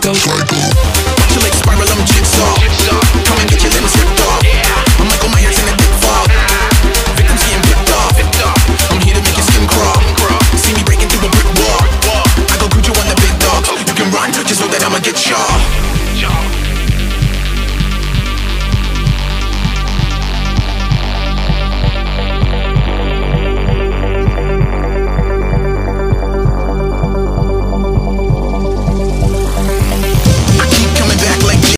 go, go.